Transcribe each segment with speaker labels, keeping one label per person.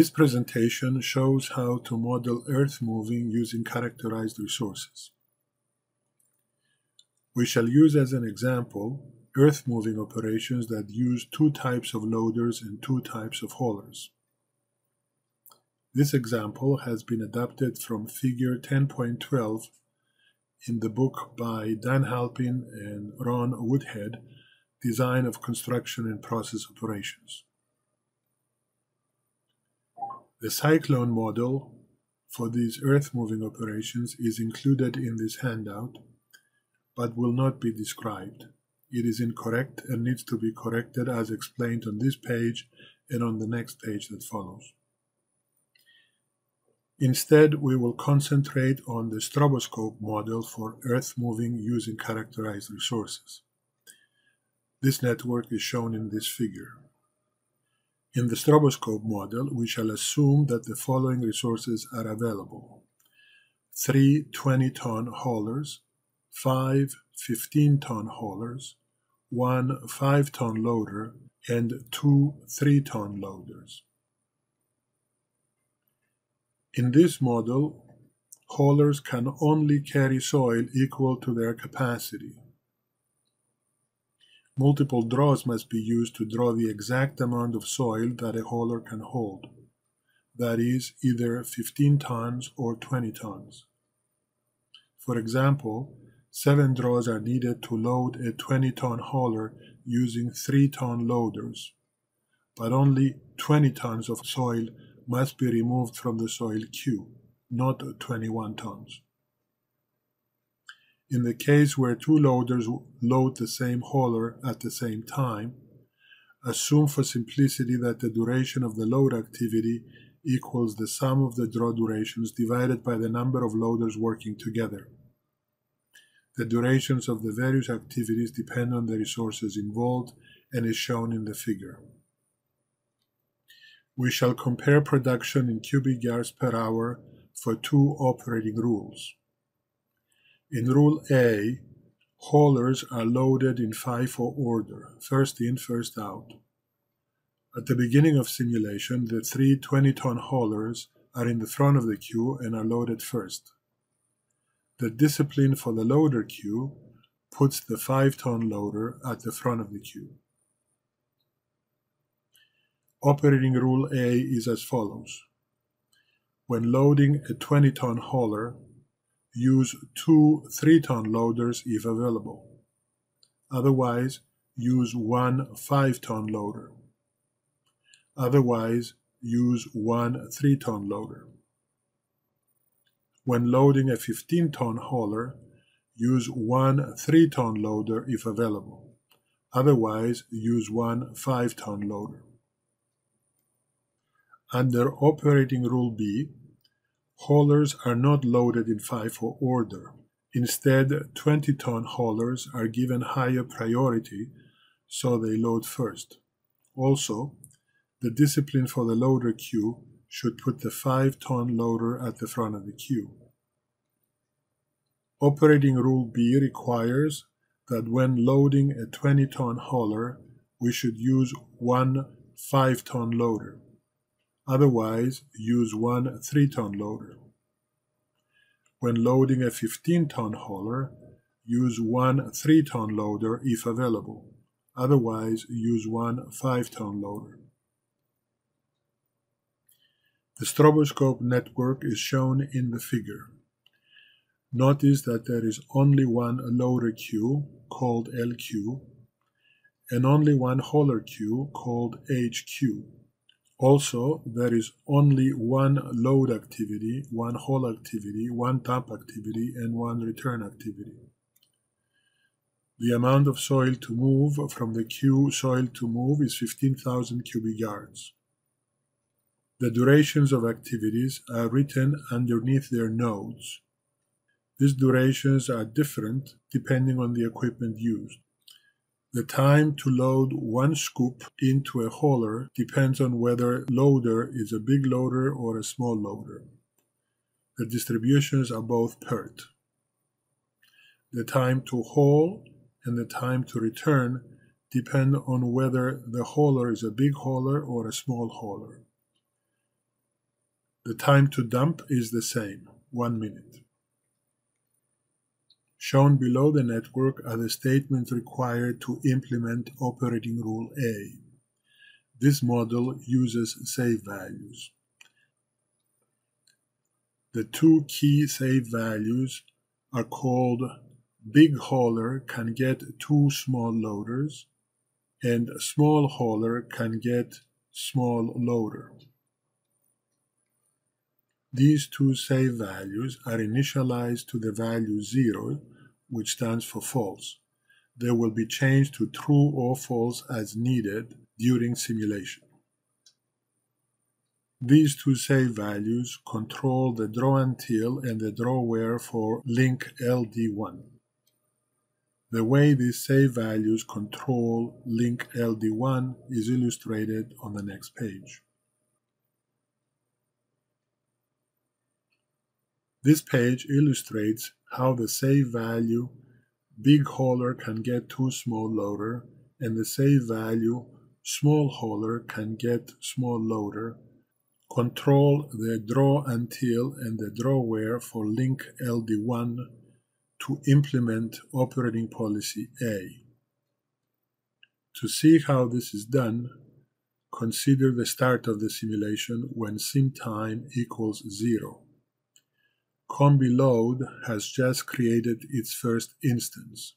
Speaker 1: This presentation shows how to model earth moving using characterized resources. We shall use as an example earth moving operations that use two types of loaders and two types of haulers. This example has been adapted from figure 10.12 in the book by Dan Halpin and Ron Woodhead, Design of Construction and Process Operations. The cyclone model for these earth moving operations is included in this handout, but will not be described. It is incorrect and needs to be corrected as explained on this page and on the next page that follows. Instead, we will concentrate on the stroboscope model for earth moving using characterized resources. This network is shown in this figure. In the stroboscope model, we shall assume that the following resources are available. Three 20-ton haulers, five 15-ton haulers, one 5-ton loader, and two 3-ton loaders. In this model, haulers can only carry soil equal to their capacity. Multiple draws must be used to draw the exact amount of soil that a hauler can hold. That is, either 15 tons or 20 tons. For example, 7 draws are needed to load a 20 ton hauler using 3 ton loaders, but only 20 tons of soil must be removed from the soil queue, not 21 tons. In the case where two loaders load the same hauler at the same time, assume for simplicity that the duration of the load activity equals the sum of the draw durations divided by the number of loaders working together. The durations of the various activities depend on the resources involved and is shown in the figure we shall compare production in cubic yards per hour for two operating rules. In Rule A, haulers are loaded in FIFO order, first in, first out. At the beginning of simulation, the three 20-ton haulers are in the front of the queue and are loaded first. The discipline for the loader queue puts the 5-ton loader at the front of the queue. Operating rule A is as follows. When loading a 20 ton hauler, use two 3 ton loaders if available. Otherwise, use one 5 ton loader. Otherwise, use one 3 ton loader. When loading a 15 ton hauler, use one 3 ton loader if available. Otherwise, use one 5 ton loader. Under Operating Rule B, haulers are not loaded in FIFO order. Instead, 20 ton haulers are given higher priority, so they load first. Also, the discipline for the loader queue should put the 5 ton loader at the front of the queue. Operating Rule B requires that when loading a 20 ton hauler, we should use one 5 ton loader. Otherwise, use one 3-ton loader. When loading a 15-ton hauler, use one 3-ton loader if available. Otherwise, use one 5-ton loader. The stroboscope network is shown in the figure. Notice that there is only one loader queue, called LQ, and only one hauler queue, called HQ. Also, there is only one load activity, one haul activity, one dump activity, and one return activity. The amount of soil to move from the queue soil to move is 15,000 cubic yards. The durations of activities are written underneath their nodes. These durations are different depending on the equipment used. The time to load one scoop into a hauler depends on whether loader is a big loader or a small loader. The distributions are both PERT. The time to haul and the time to return depend on whether the hauler is a big hauler or a small hauler. The time to dump is the same, 1 minute. Shown below the network are the statements required to implement operating rule A. This model uses save values. The two key save values are called big hauler can get two small loaders and small hauler can get small loader. These two save values are initialized to the value 0, which stands for false. They will be changed to true or false as needed during simulation. These two save values control the draw until and the draw where for link LD1. The way these save values control link LD1 is illustrated on the next page. This page illustrates how the save value big hauler can get two small loader and the save value small hauler can get small loader control the draw until and the draw where for link LD1 to implement operating policy A. To see how this is done, consider the start of the simulation when sim time equals zero. Combi load has just created its first instance.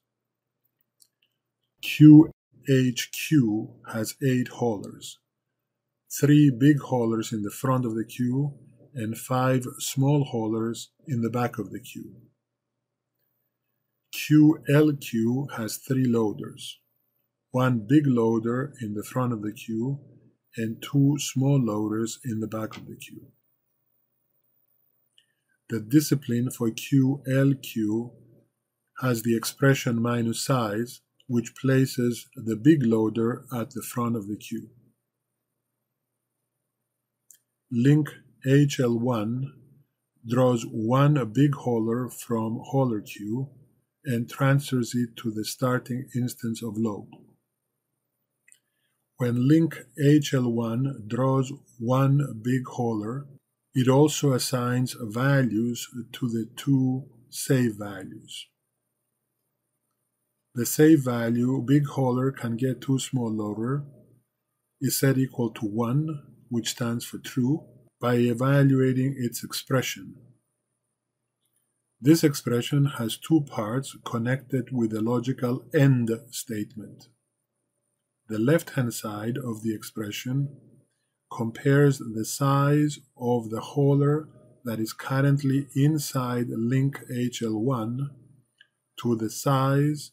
Speaker 1: QHQ has eight haulers, three big haulers in the front of the queue and five small haulers in the back of the queue. QLQ has three loaders, one big loader in the front of the queue and two small loaders in the back of the queue. The discipline for QLQ has the expression minus size, which places the big loader at the front of the queue. Link HL1 draws one big hauler from hauler queue and transfers it to the starting instance of load. When link HL1 draws one big hauler, it also assigns values two the two save values. The save value big hauler can get to small loader is set equal to 1, which stands for true, by evaluating its expression. This expression has two parts connected with a logical AND statement. The left-hand side of the expression compares the size of the hauler that is currently inside link HL1 to the size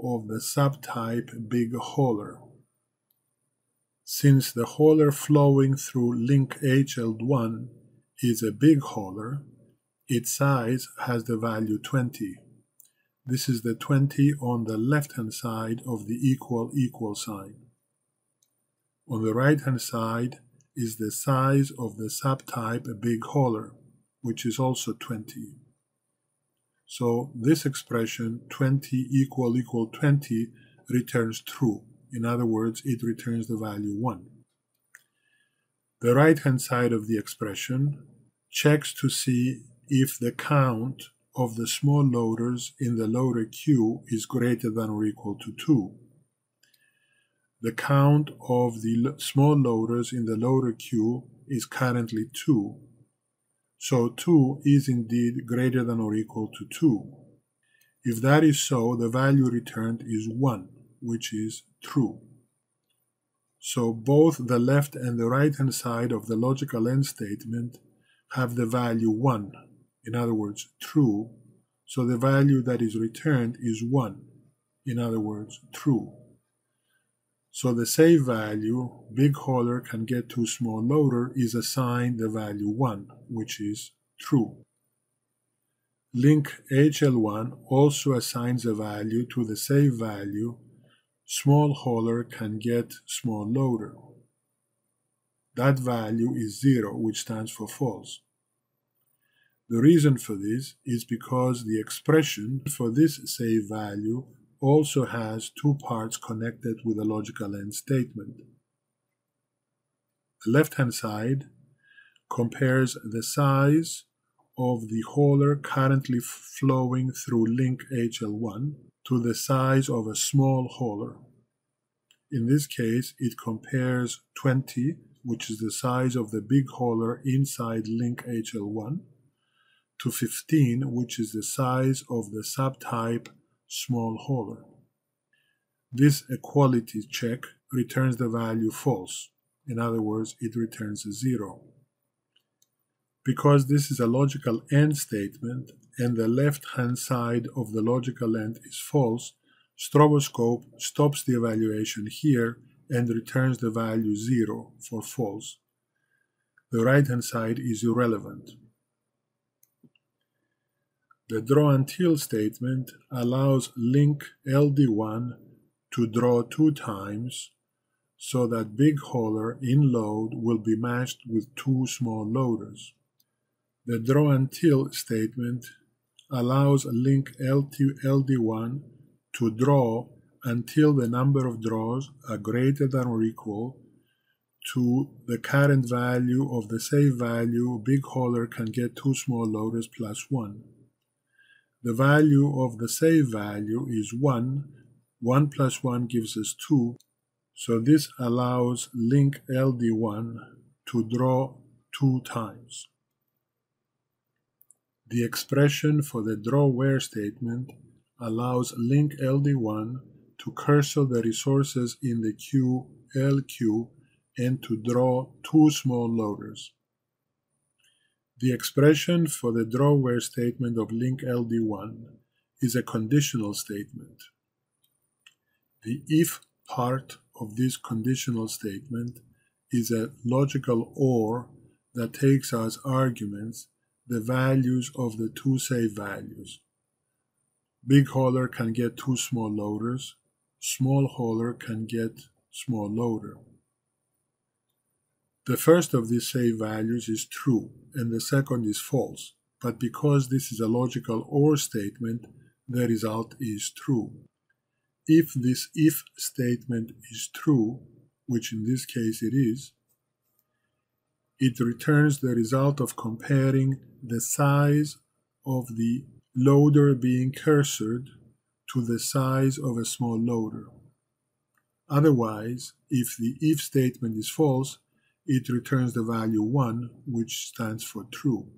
Speaker 1: of the subtype big hauler. Since the hauler flowing through link HL1 is a big hauler, its size has the value 20. This is the 20 on the left hand side of the equal equal sign. On the right hand side is the size of the subtype a big hauler, which is also 20. So this expression 20 equal equal 20 returns true. In other words, it returns the value 1. The right hand side of the expression checks to see if the count of the small loaders in the loader queue is greater than or equal to 2 the count of the small loaders in the loader queue is currently 2. So 2 is indeed greater than or equal to 2. If that is so, the value returned is 1, which is true. So both the left and the right hand side of the logical AND statement have the value 1, in other words, true. So the value that is returned is 1, in other words, true. So the save value, big hauler can get two small loader, is assigned the value 1, which is true. Link HL1 also assigns a value to the save value, small hauler can get small loader. That value is 0, which stands for false. The reason for this is because the expression for this save value also has two parts connected with a logical AND statement. The left-hand side compares the size of the hauler currently flowing through link HL1 to the size of a small hauler. In this case, it compares 20, which is the size of the big hauler inside link HL1, to 15, which is the size of the subtype small hauler. This equality check returns the value false. In other words, it returns a zero. Because this is a logical AND statement and the left-hand side of the logical AND is false, stroboscope stops the evaluation here and returns the value 0 for false. The right-hand side is irrelevant. The draw until statement allows link LD1 to draw two times so that big hauler in load will be matched with two small loaders. The draw until statement allows link LD1 to draw until the number of draws are greater than or equal to the current value of the save value big hauler can get two small loaders plus 1. The value of the save value is 1. 1 plus 1 gives us 2. So this allows link LD1 to draw two times. The expression for the draw where statement allows link LD1 to cursor the resources in the queue LQ and to draw two small loaders. The expression for the draw where statement of link LD1 is a conditional statement. The if part of this conditional statement is a logical OR that takes as arguments the values of the two save values. Big hauler can get two small loaders, small hauler can get small loader. The first of these save values is true and the second is false, but because this is a logical OR statement, the result is true. If this if statement is true, which in this case it is, it returns the result of comparing the size of the loader being cursored to the size of a small loader. Otherwise, if the if statement is false, it returns the value 1, which stands for true.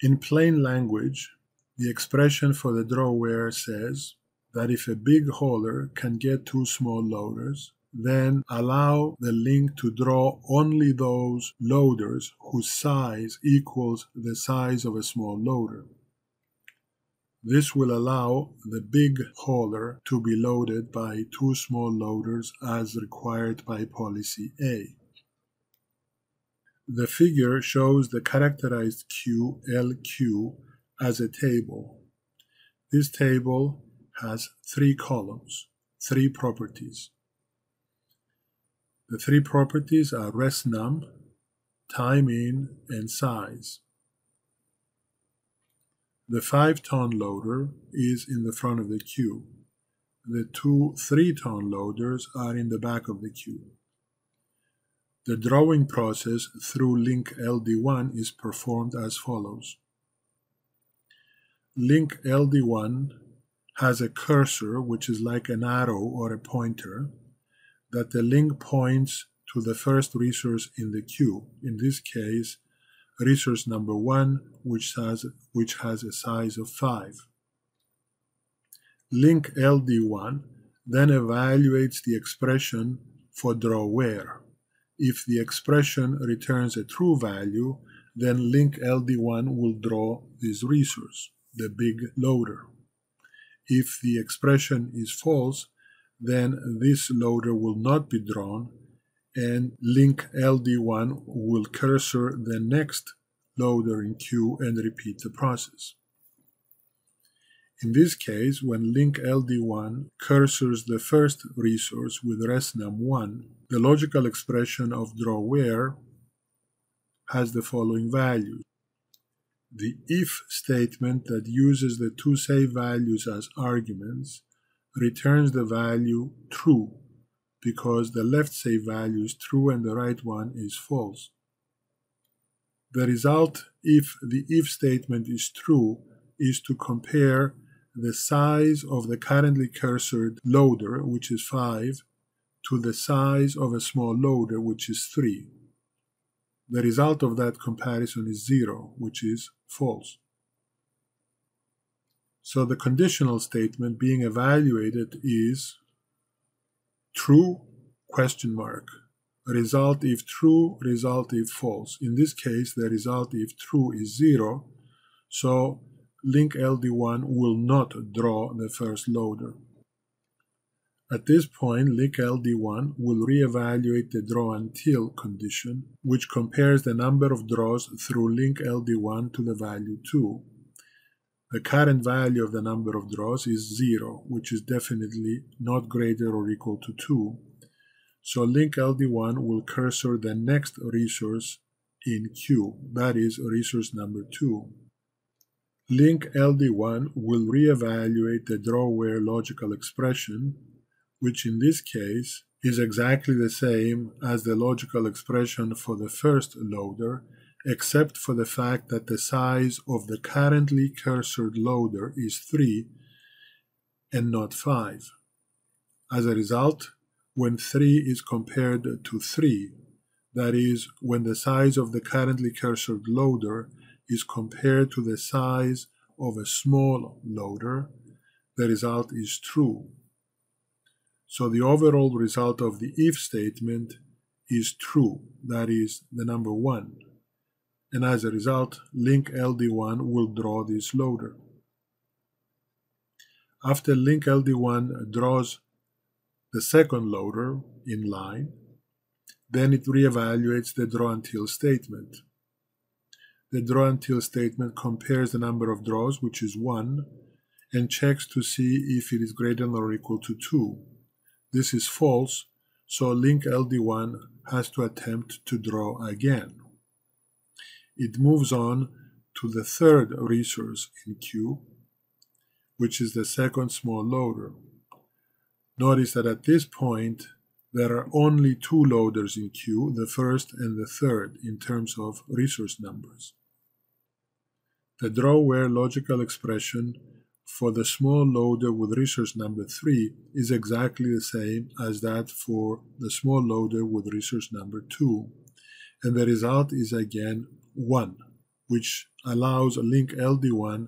Speaker 1: In plain language, the expression for the DrawWhere says that if a big hauler can get two small loaders, then allow the link to draw only those loaders whose size equals the size of a small loader. This will allow the big hauler to be loaded by two small loaders as required by policy A. The figure shows the characterized QLQ as a table. This table has three columns, three properties. The three properties are rest resnum, time in, and size. The 5-ton loader is in the front of the queue. The two 3-ton loaders are in the back of the queue. The drawing process through link LD1 is performed as follows. Link LD1 has a cursor, which is like an arrow or a pointer, that the link points to the first resource in the queue, in this case, resource number 1, which has, which has a size of 5. Link LD1 then evaluates the expression for draw where. If the expression returns a true value, then link LD1 will draw this resource, the big loader. If the expression is false, then this loader will not be drawn and link LD1 will cursor the next loader in queue and repeat the process. In this case, when link LD1 cursors the first resource with resnum1, the logical expression of draw where has the following value. The if statement that uses the two save values as arguments returns the value true because the left save value is true and the right one is false. The result, if the if statement is true, is to compare the size of the currently cursored loader, which is 5, to the size of a small loader, which is 3. The result of that comparison is 0, which is false. So the conditional statement being evaluated is true question mark result if true result if false in this case the result if true is 0 so link ld1 will not draw the first loader at this point, link LD1 will reevaluate the draw until condition, which compares the number of draws through link LD1 to the value 2. The current value of the number of draws is 0, which is definitely not greater or equal to 2. So link LD1 will cursor the next resource in queue, that is resource number 2. Link LD1 will reevaluate the draw where logical expression which in this case is exactly the same as the logical expression for the first loader, except for the fact that the size of the currently cursored loader is 3 and not 5. As a result, when 3 is compared to 3, that is, when the size of the currently cursored loader is compared to the size of a small loader, the result is true. So the overall result of the if statement is true, that is the number 1. And as a result, link LD1 will draw this loader. After link LD1 draws the second loader in line, then it reevaluates the draw until statement. The draw until statement compares the number of draws, which is 1, and checks to see if it is greater than or equal to 2. This is false, so link LD1 has to attempt to draw again. It moves on to the third resource in queue, which is the second small loader. Notice that at this point, there are only two loaders in queue, the first and the third, in terms of resource numbers. The draw where logical expression for the small loader with resource number 3 is exactly the same as that for the small loader with resource number 2. And the result is again 1, which allows link LD1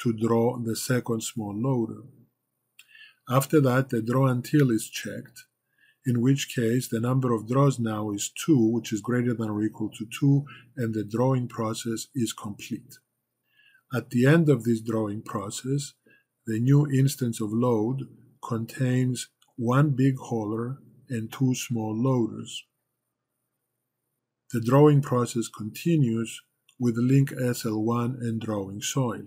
Speaker 1: to draw the second small loader. After that, the draw until is checked, in which case the number of draws now is 2, which is greater than or equal to 2, and the drawing process is complete. At the end of this drawing process, the new instance of load contains one big hauler and two small loaders. The drawing process continues with link SL1 and drawing soil.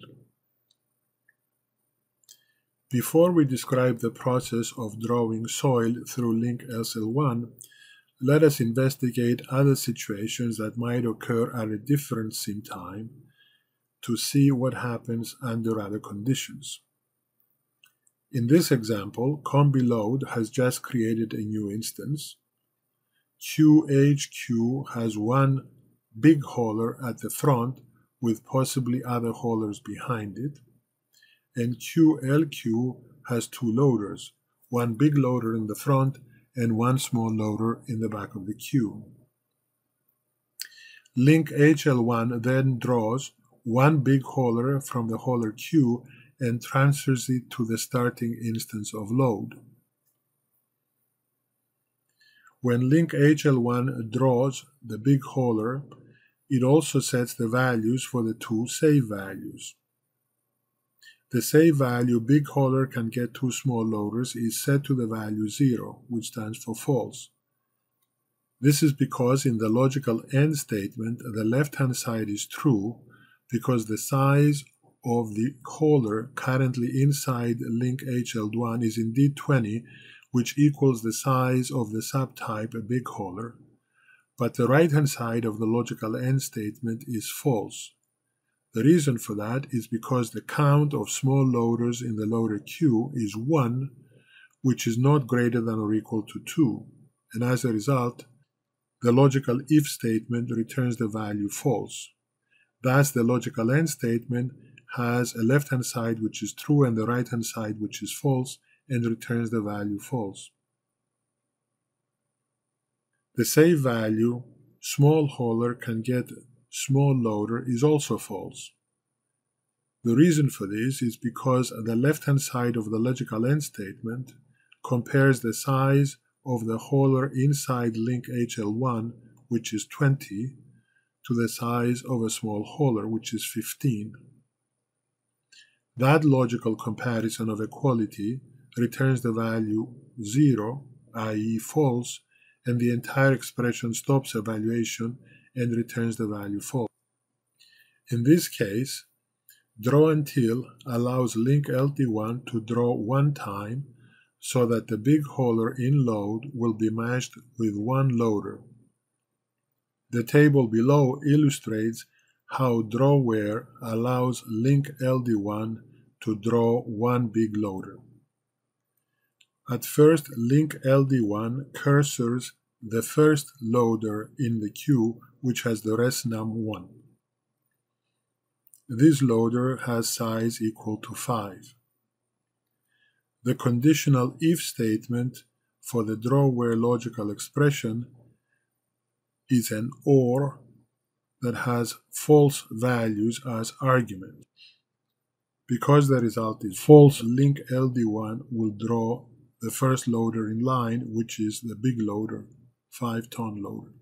Speaker 1: Before we describe the process of drawing soil through link SL1, let us investigate other situations that might occur at a different sim time to see what happens under other conditions. In this example, combi load has just created a new instance. QHQ has one big hauler at the front with possibly other haulers behind it. And QLQ has two loaders, one big loader in the front and one small loader in the back of the queue. Link HL1 then draws one big hauler from the hauler queue and transfers it to the starting instance of load. When link HL1 draws the big hauler, it also sets the values for the two save values. The save value big hauler can get two small loaders is set to the value 0, which stands for false. This is because in the logical AND statement, the left-hand side is true because the size of the hauler currently inside link HL1 is indeed 20, which equals the size of the subtype a big hauler. But the right hand side of the logical AND statement is false. The reason for that is because the count of small loaders in the loader queue is 1, which is not greater than or equal to 2, and as a result, the logical if statement returns the value false. Thus, the logical AND statement has a left hand side which is true and the right hand side which is false and returns the value false. The save value small hauler can get small loader is also false. The reason for this is because the left hand side of the logical AND statement compares the size of the hauler inside link HL1, which is 20, to the size of a small hauler, which is 15. That logical comparison of equality returns the value 0, i.e. false, and the entire expression stops evaluation and returns the value false. In this case, draw until allows link LD1 to draw one time so that the big hauler in load will be matched with one loader. The table below illustrates how DrawWhere allows link LD1 to draw one big loader. At first, link LD1 cursors the first loader in the queue which has the res num1. This loader has size equal to 5. The conditional if statement for the DrawWhere logical expression is an OR that has false values as argument. Because the result is false, link LD1 will draw the first loader in line, which is the big loader, 5 ton load.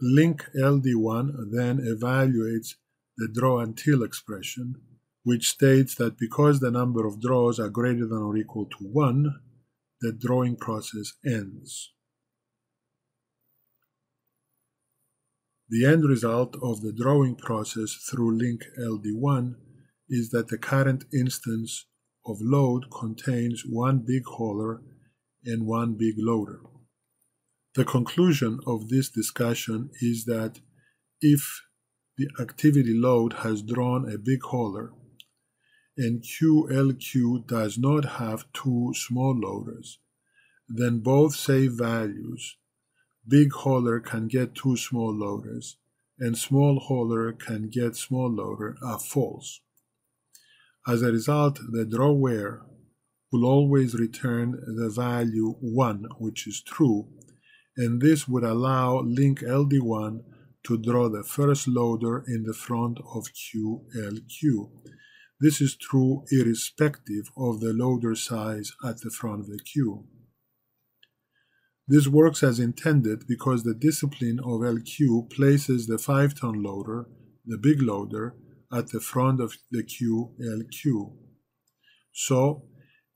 Speaker 1: Link LD1 then evaluates the draw until expression, which states that because the number of draws are greater than or equal to 1, the drawing process ends. The end result of the drawing process through link LD1 is that the current instance of load contains one big hauler and one big loader. The conclusion of this discussion is that if the activity load has drawn a big hauler and QLQ does not have two small loaders, then both save values big hauler can get two small loaders, and small hauler can get small loader are false. As a result, the draw DrawWhere will always return the value 1, which is true, and this would allow link LD1 to draw the first loader in the front of QLQ. This is true irrespective of the loader size at the front of the queue. This works as intended because the discipline of LQ places the 5-ton loader, the big loader, at the front of the queue LQ. So,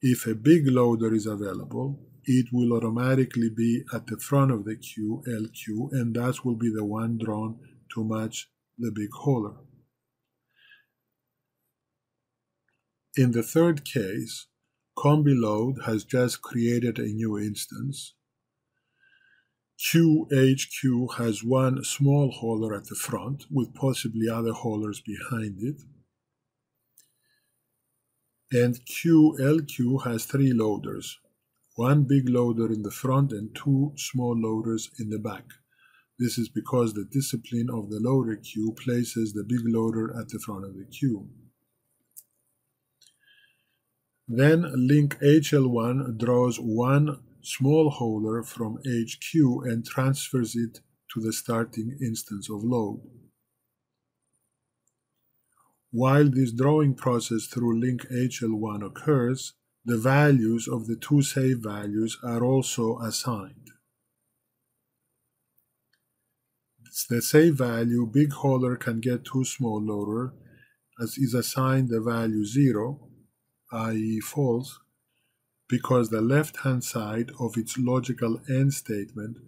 Speaker 1: if a big loader is available, it will automatically be at the front of the queue LQ and that will be the one drawn to match the big hauler. In the third case, combi load has just created a new instance QHQ has one small hauler at the front with possibly other haulers behind it. And QLQ has three loaders, one big loader in the front and two small loaders in the back. This is because the discipline of the loader queue places the big loader at the front of the queue. Then link HL1 draws one small hauler from HQ and transfers it to the starting instance of load. While this drawing process through link HL1 occurs, the values of the two save values are also assigned. The save value big hauler can get two small loader as is assigned the value 0, i.e. false, because the left-hand side of its logical AND statement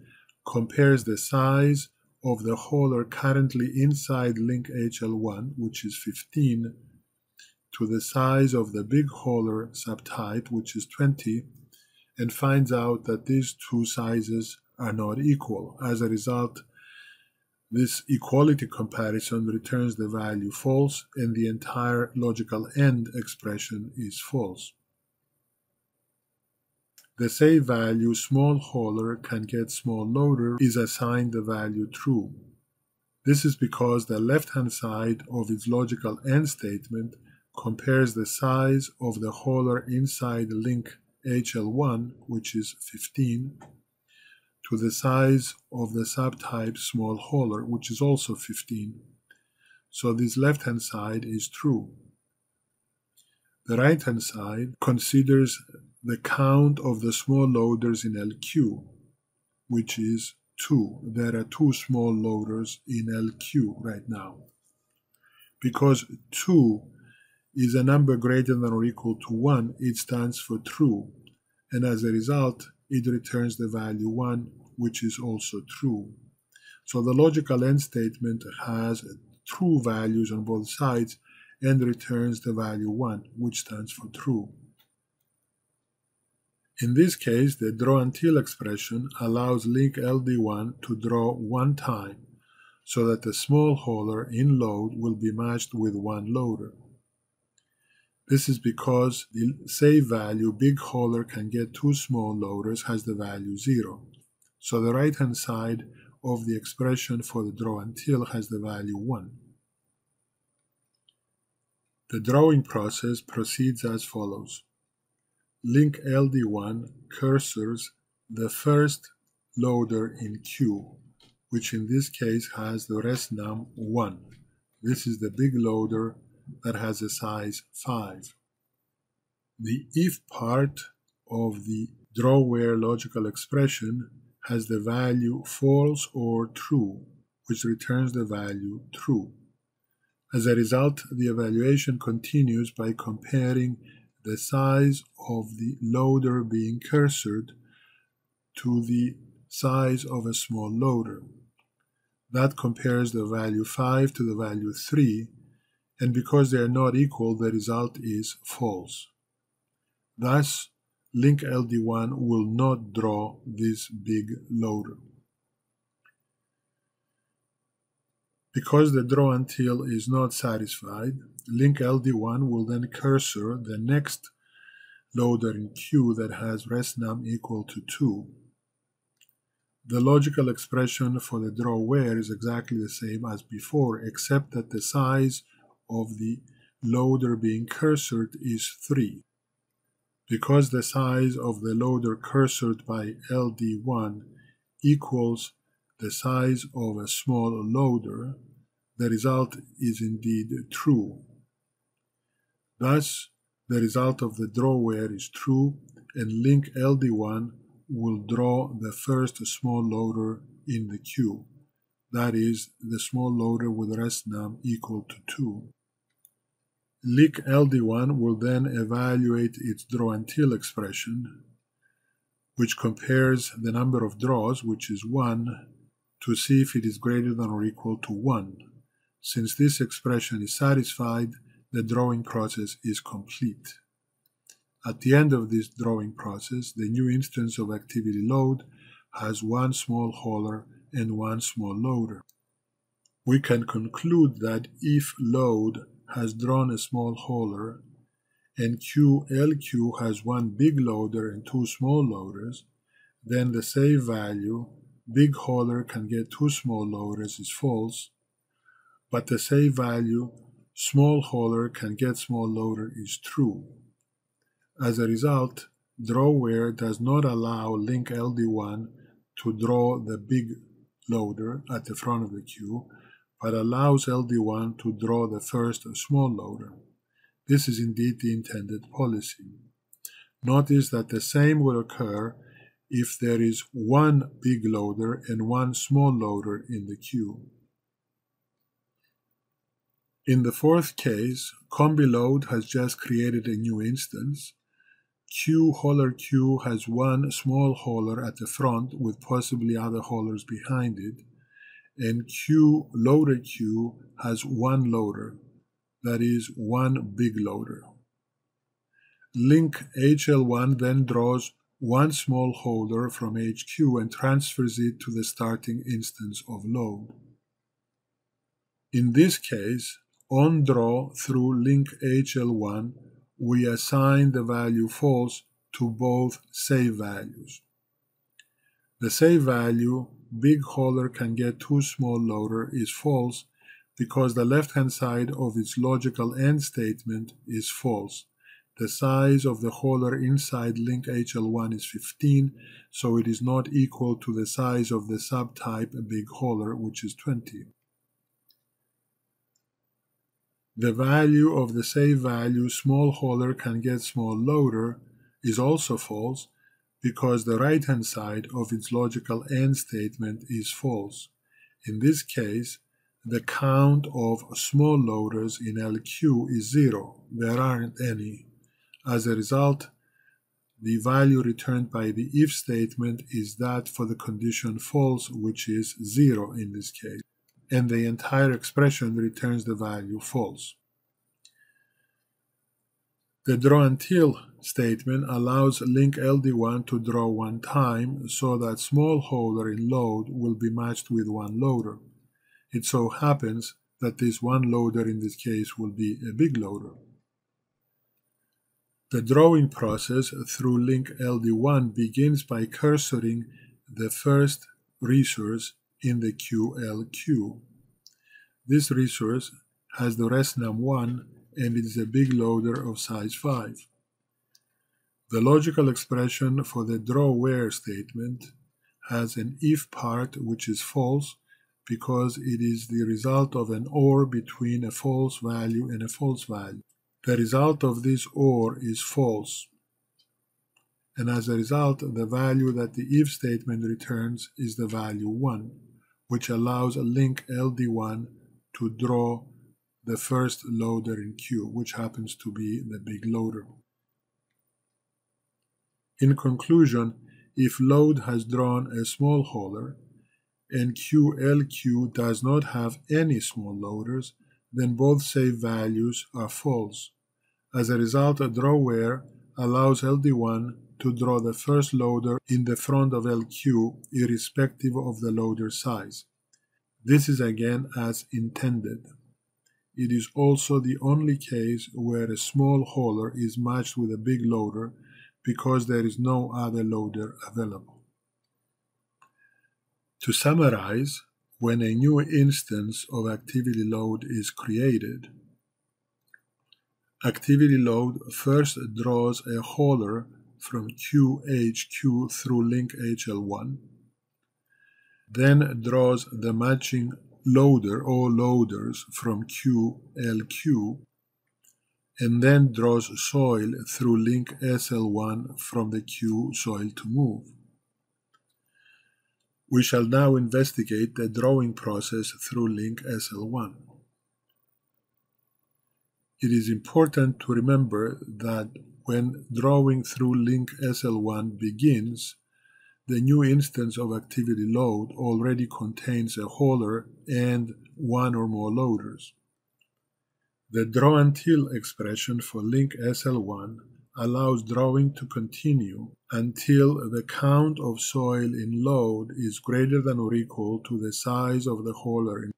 Speaker 1: compares the size of the hauler currently inside link HL1, which is 15, to the size of the big hauler subtype, which is 20, and finds out that these two sizes are not equal. As a result, this equality comparison returns the value false, and the entire logical AND expression is false. The save value small hauler can get small loader is assigned the value true. This is because the left-hand side of its logical AND statement compares the size of the hauler inside link HL1, which is 15, to the size of the subtype small hauler, which is also 15. So this left-hand side is true. The right-hand side considers the count of the small loaders in LQ, which is 2. There are two small loaders in LQ right now. Because 2 is a number greater than or equal to 1, it stands for true, and as a result, it returns the value 1, which is also true. So the logical AND statement has true values on both sides and returns the value 1, which stands for true. In this case, the draw until expression allows link LD1 to draw one time so that the small hauler in load will be matched with one loader. This is because the save value big hauler can get two small loaders has the value 0. So the right hand side of the expression for the draw until has the value 1. The drawing process proceeds as follows. Link LD1 cursors the first loader in Q, which in this case has the resnum 1. This is the big loader that has a size 5. The if part of the draw where logical expression has the value false or true, which returns the value true. As a result, the evaluation continues by comparing the size of the loader being cursored to the size of a small loader. That compares the value 5 to the value 3, and because they are not equal, the result is false. Thus, link LD1 will not draw this big loader. Because the draw until is not satisfied, link LD1 will then cursor the next loader in Q that has resnum equal to 2. The logical expression for the draw where is exactly the same as before, except that the size of the loader being cursored is 3. Because the size of the loader cursored by LD1 equals the size of a small loader, the result is indeed true. Thus, the result of the draw where is true, and link LD1 will draw the first small loader in the queue, that is, the small loader with resnum equal to 2. Link LD1 will then evaluate its draw until expression, which compares the number of draws, which is 1, to see if it is greater than or equal to 1. Since this expression is satisfied, the drawing process is complete. At the end of this drawing process, the new instance of activity load has one small hauler and one small loader. We can conclude that if load has drawn a small hauler and QLQ has one big loader and two small loaders, then the save value big hauler can get two small loaders is false, but the save value small hauler can get small loader is true. As a result, draw where does not allow link LD1 to draw the big loader at the front of the queue, but allows LD1 to draw the first small loader. This is indeed the intended policy. Notice that the same will occur if there is one big loader and one small loader in the queue. In the fourth case, CombiLoad has just created a new instance. Q hauler Q has one small hauler at the front with possibly other haulers behind it, and Q loader Q has one loader, that is, one big loader. Link HL1 then draws one small hauler from HQ and transfers it to the starting instance of load. In this case, on draw through link HL1, we assign the value false to both save values. The save value big hauler can get two small loader is false because the left-hand side of its logical AND statement is false. The size of the hauler inside link HL1 is 15, so it is not equal to the size of the subtype big hauler, which is 20. The value of the save value small hauler can get small loader is also false because the right hand side of its logical AND statement is false. In this case, the count of small loaders in LQ is zero. There aren't any. As a result, the value returned by the if statement is that for the condition false, which is zero in this case, and the entire expression returns the value false. The draw until statement allows link LD1 to draw one time so that small hauler in load will be matched with one loader. It so happens that this one loader in this case will be a big loader. The drawing process through link LD1 begins by cursoring the first resource in the QLQ. This resource has the resnum1 and it is a big loader of size 5. The logical expression for the draw where statement has an if part which is false because it is the result of an OR between a false value and a false value. The result of this OR is false, and as a result, the value that the if statement returns is the value 1, which allows a link LD1 to draw the first loader in Q, which happens to be the big loader. In conclusion, if load has drawn a small hauler, and QLQ does not have any small loaders, then both save values are false. As a result, a draw where allows LD1 to draw the first loader in the front of LQ irrespective of the loader size. This is again as intended. It is also the only case where a small hauler is matched with a big loader because there is no other loader available. To summarize, when a new instance of activity load is created, activity load first draws a hauler from QHQ through link HL1, then draws the matching loader or loaders from QLQ, and then draws soil through link SL1 from the Q soil to move. We shall now investigate the drawing process through link SL1. It is important to remember that when drawing through link SL1 begins, the new instance of activity load already contains a hauler and one or more loaders. The draw until expression for link SL1 allows drawing to continue until the count of soil in load is greater than or equal to the size of the hauler.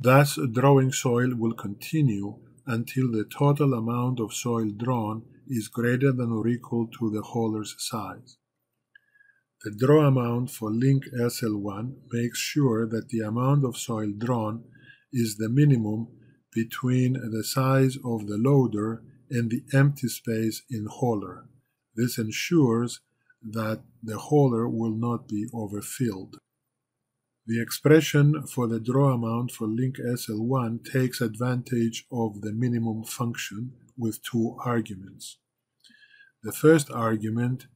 Speaker 1: Thus, drawing soil will continue until the total amount of soil drawn is greater than or equal to the hauler's size. The draw amount for link SL1 makes sure that the amount of soil drawn is the minimum between the size of the loader and the empty space in hauler. This ensures that the hauler will not be overfilled. The expression for the draw amount for link SL1 takes advantage of the minimum function with two arguments. The first argument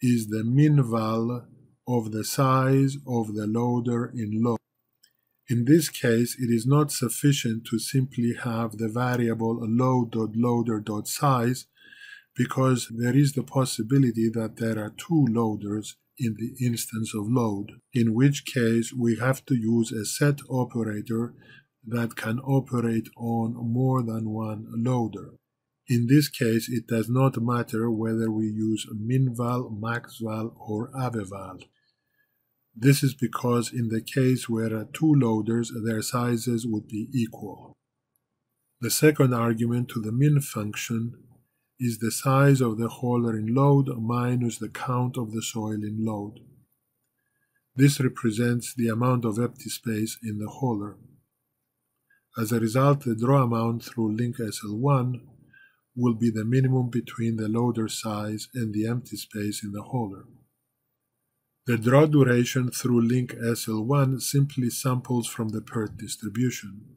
Speaker 1: is the min val of the size of the loader in load. In this case, it is not sufficient to simply have the variable load.loader.size because there is the possibility that there are two loaders in the instance of load, in which case we have to use a set operator that can operate on more than one loader. In this case, it does not matter whether we use minval, maxval, or aveval. This is because in the case where two loaders, their sizes would be equal. The second argument to the min function is the size of the hauler in load minus the count of the soil in load. This represents the amount of empty space in the hauler. As a result, the draw amount through link SL1 will be the minimum between the loader size and the empty space in the hauler. The draw duration through link SL1 simply samples from the PERT distribution.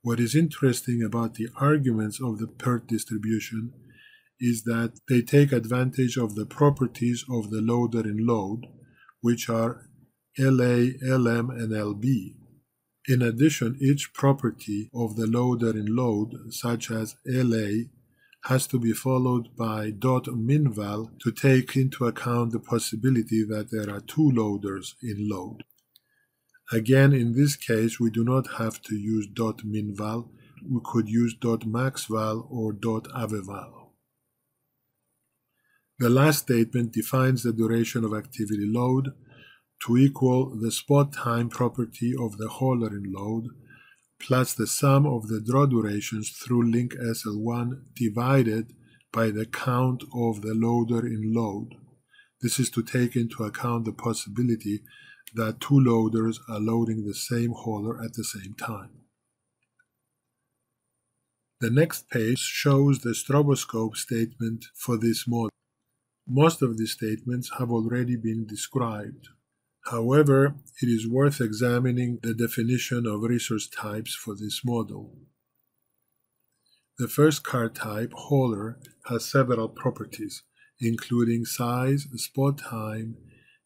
Speaker 1: What is interesting about the arguments of the PERT distribution is that they take advantage of the properties of the loader in load, which are LA, LM, and LB. In addition, each property of the loader in load, such as LA, has to be followed by minval to take into account the possibility that there are two loaders in load. Again, in this case, we do not have to use minval. We could use maxval or aveval. The last statement defines the duration of activity load to equal the spot time property of the hauler in load plus the sum of the draw durations through link SL1 divided by the count of the loader in load. This is to take into account the possibility that two loaders are loading the same hauler at the same time. The next page shows the stroboscope statement for this model. Most of these statements have already been described. However, it is worth examining the definition of resource types for this model. The first char type, hauler, has several properties, including size, spot time,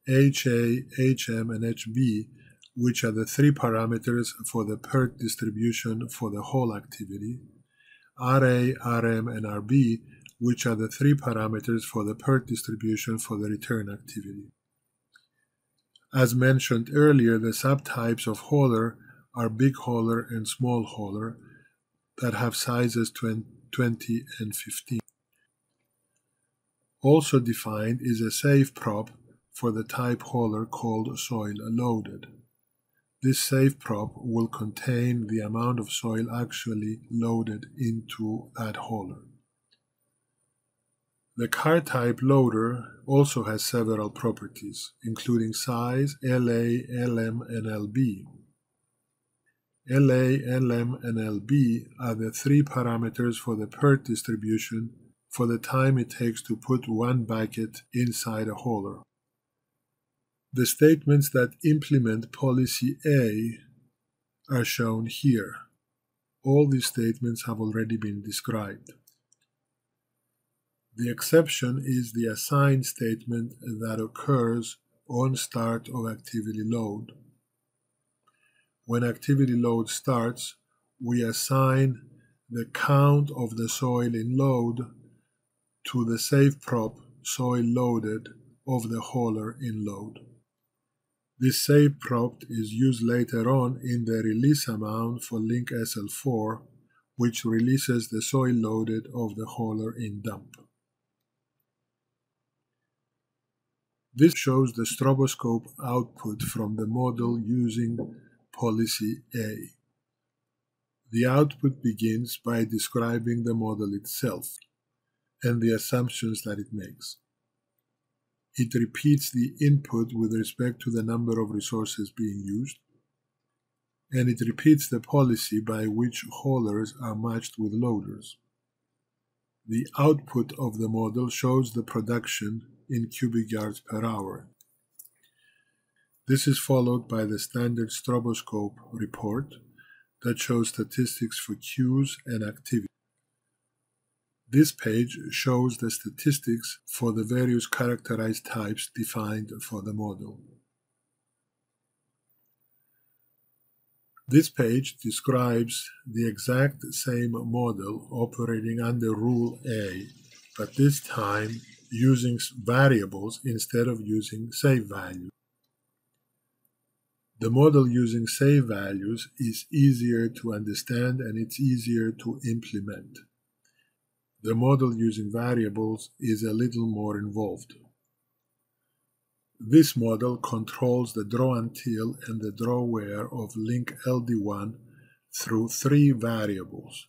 Speaker 1: HA, HM, and HB, which are the three parameters for the PERT distribution for the haul activity, RA, RM, and RB, which are the three parameters for the PERT distribution for the return activity. As mentioned earlier, the subtypes of hauler are big hauler and small hauler that have sizes 20 and 15. Also defined is a save prop for the type hauler called soil loaded. This save prop will contain the amount of soil actually loaded into that hauler. The char type loader also has several properties, including size, LA, LM, and LB. LA, LM, and LB are the three parameters for the PERT distribution for the time it takes to put one bucket inside a hauler. The statements that implement policy A are shown here. All these statements have already been described. The exception is the assign statement that occurs on start of activity load. When activity load starts, we assign the count of the soil in load to the save prop soil loaded of the hauler in load. This save prop is used later on in the release amount for link SL4, which releases the soil loaded of the hauler in dump. This shows the stroboscope output from the model using policy A. The output begins by describing the model itself and the assumptions that it makes. It repeats the input with respect to the number of resources being used, and it repeats the policy by which haulers are matched with loaders. The output of the model shows the production in cubic yards per hour. This is followed by the standard stroboscope report that shows statistics for queues and activity. This page shows the statistics for the various characterized types defined for the model. This page describes the exact same model operating under Rule A, but this time using variables instead of using save values. The model using save values is easier to understand and it's easier to implement. The model using variables is a little more involved. This model controls the draw until and the draw where of link LD1 through three variables.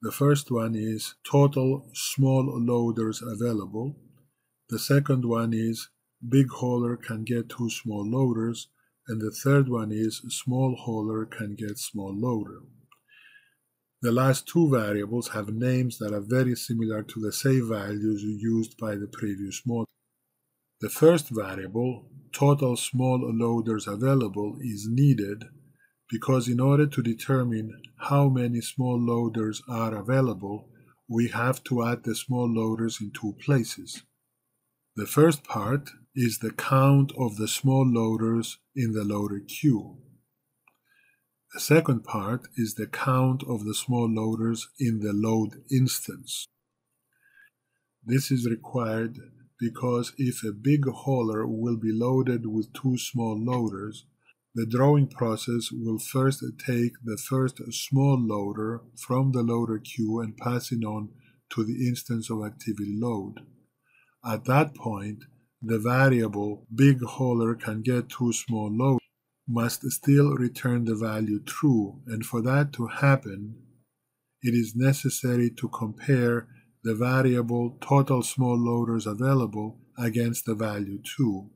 Speaker 1: The first one is total small loaders available. The second one is big hauler can get two small loaders, and the third one is small hauler can get small loader. The last two variables have names that are very similar to the save values used by the previous model. The first variable, total small loaders available, is needed because in order to determine how many small loaders are available, we have to add the small loaders in two places. The first part is the count of the small loaders in the loader queue. The second part is the count of the small loaders in the load instance. This is required because if a big hauler will be loaded with two small loaders, the drawing process will first take the first small loader from the loader queue and pass it on to the instance of activity load. At that point, the variable big hauler can get two small loads must still return the value true, and for that to happen, it is necessary to compare the variable total small loaders available against the value 2.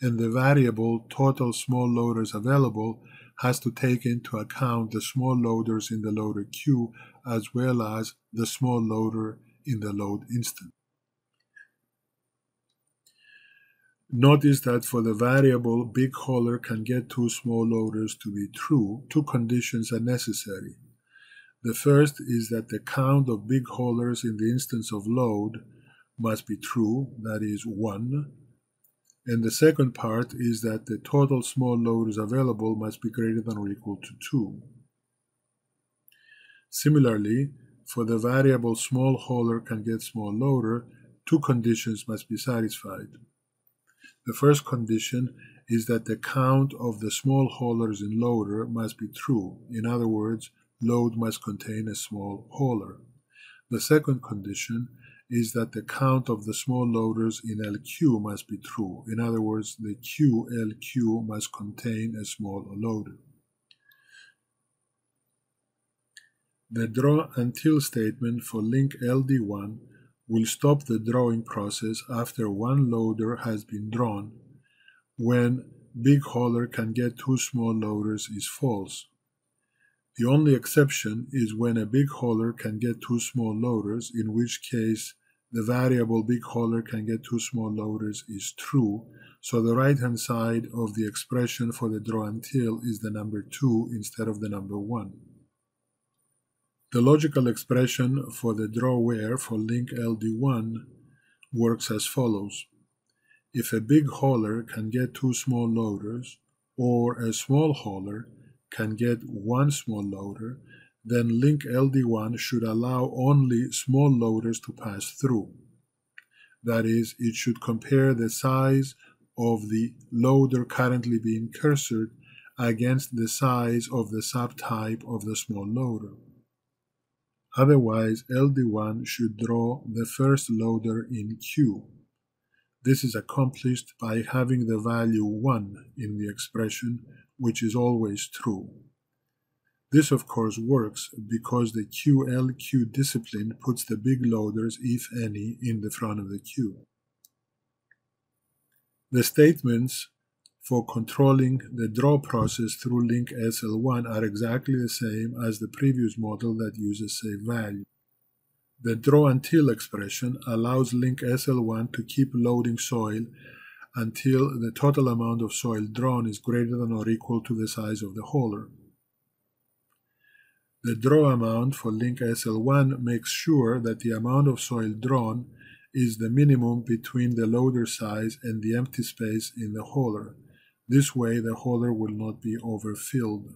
Speaker 1: And the variable total small loaders available has to take into account the small loaders in the loader queue as well as the small loader in the load instance. Notice that for the variable big hauler can get two small loaders to be true, two conditions are necessary. The first is that the count of big haulers in the instance of load must be true, that is 1. And the second part is that the total small loaders available must be greater than or equal to 2. Similarly, for the variable small hauler can get small loader, two conditions must be satisfied. The first condition is that the count of the small haulers in loader must be true. In other words, load must contain a small hauler. The second condition is that the count of the small loaders in LQ must be true. In other words, the QLQ must contain a small loader. The draw until statement for link LD1 will stop the drawing process after one loader has been drawn when big hauler can get two small loaders is false. The only exception is when a big hauler can get two small loaders, in which case the variable big hauler can get two small loaders is true, so the right hand side of the expression for the draw until is the number 2 instead of the number 1. The logical expression for the draw where for link LD1 works as follows. If a big hauler can get two small loaders, or a small hauler can get one small loader, then link LD1 should allow only small loaders to pass through. That is, it should compare the size of the loader currently being cursored against the size of the subtype of the small loader. Otherwise, LD1 should draw the first loader in Q. This is accomplished by having the value 1 in the expression which is always true. This, of course, works because the QLQ discipline puts the big loaders, if any, in the front of the queue. The statements for controlling the draw process through link SL1 are exactly the same as the previous model that uses save value. The draw until expression allows link SL1 to keep loading soil until the total amount of soil drawn is greater than or equal to the size of the hauler. The draw amount for link SL1 makes sure that the amount of soil drawn is the minimum between the loader size and the empty space in the hauler. This way the hauler will not be overfilled.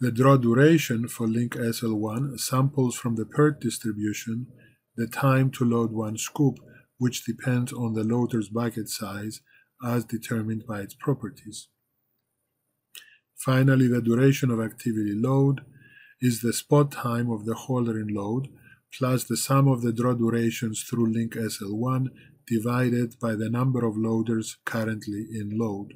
Speaker 1: The draw duration for link SL1 samples from the PERT distribution the time to load one scoop which depends on the loader's bucket size as determined by its properties. Finally, the duration of activity load is the spot time of the hauler in load plus the sum of the draw durations through link SL1 divided by the number of loaders currently in load.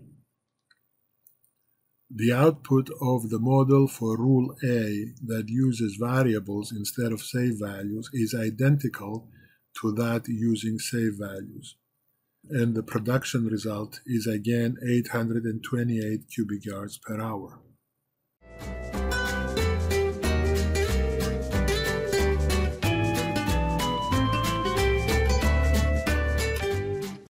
Speaker 1: The output of the model for rule A that uses variables instead of save values is identical to that using save values. And the production result is again 828 cubic yards per hour.